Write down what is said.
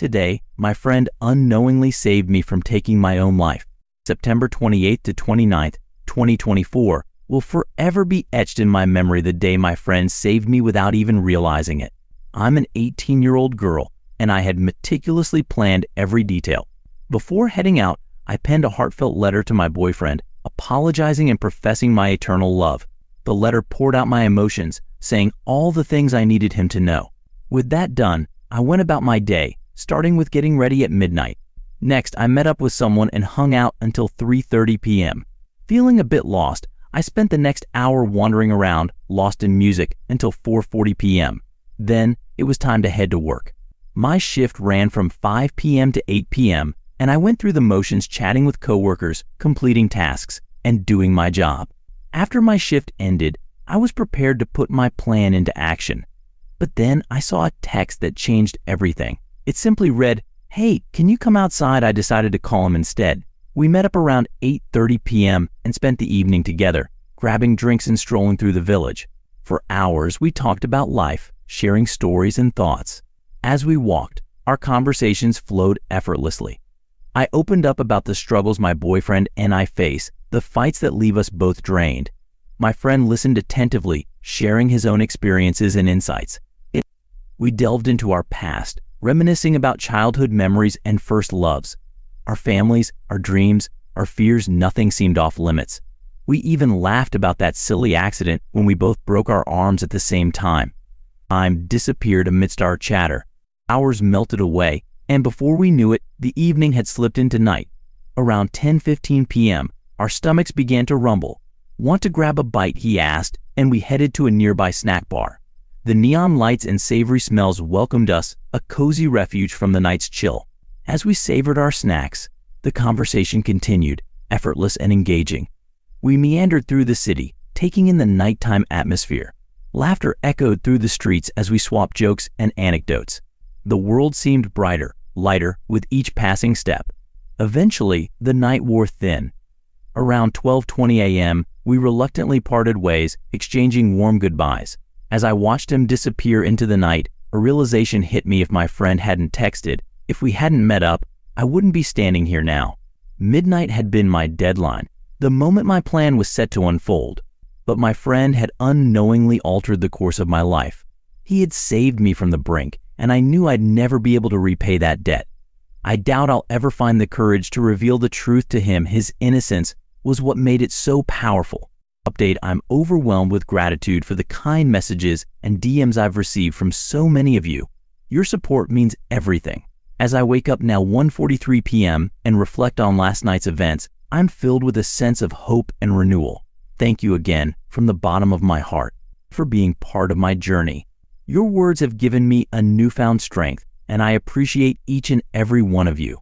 Today, my friend unknowingly saved me from taking my own life. September 28th to 29th, 2024 will forever be etched in my memory the day my friend saved me without even realizing it. I'm an 18 year old girl, and I had meticulously planned every detail. Before heading out, I penned a heartfelt letter to my boyfriend, apologizing and professing my eternal love. The letter poured out my emotions, saying all the things I needed him to know. With that done, I went about my day, starting with getting ready at midnight. Next, I met up with someone and hung out until 3:30 p.m. Feeling a bit lost, I spent the next hour wandering around, lost in music, until 4:40 p.m. Then, it was time to head to work. My shift ran from 5 p.m. to 8 p.m., and I went through the motions chatting with coworkers, completing tasks, and doing my job. After my shift ended, I was prepared to put my plan into action. But then I saw a text that changed everything. It simply read, "Hey, can you come outside?" I decided to call him instead. We met up around 8:30 p.m. and spent the evening together, grabbing drinks and strolling through the village. For hours, we talked about life, sharing stories and thoughts. As we walked, our conversations flowed effortlessly. I opened up about the struggles my boyfriend and I face, the fights that leave us both drained. My friend listened attentively, sharing his own experiences and insights. We delved into our past, reminiscing about childhood memories and first loves, our families, our dreams, our fears, nothing seemed off limits. We even laughed about that silly accident when we both broke our arms at the same time. Time disappeared amidst our chatter. Hours melted away, and before we knew it, the evening had slipped into night. Around 10:15 p.m., our stomachs began to rumble. Want to grab a bite, he asked, and we headed to a nearby snack bar. The neon lights and savory smells welcomed us, a cozy refuge from the night's chill. As we savored our snacks, the conversation continued, effortless and engaging. We meandered through the city, taking in the nighttime atmosphere. Laughter echoed through the streets as we swapped jokes and anecdotes. The world seemed brighter, lighter with each passing step. Eventually, the night wore thin. Around 12:20 a.m., we reluctantly parted ways, exchanging warm goodbyes. As I watched him disappear into the night, a realization hit me if my friend hadn't texted, if we hadn't met up, I wouldn't be standing here now. Midnight had been my deadline, the moment my plan was set to unfold. But my friend had unknowingly altered the course of my life. He had saved me from the brink, and I knew I'd never be able to repay that debt. I doubt I'll ever find the courage to reveal the truth to him. His innocence was what made it so powerful. Update I'm overwhelmed with gratitude for the kind messages and DMs I've received from so many of you. Your support means everything. As I wake up now 1:43 p.m. and reflect on last night's events, I'm filled with a sense of hope and renewal. Thank you again from the bottom of my heart for being part of my journey. Your words have given me a newfound strength, and I appreciate each and every one of you.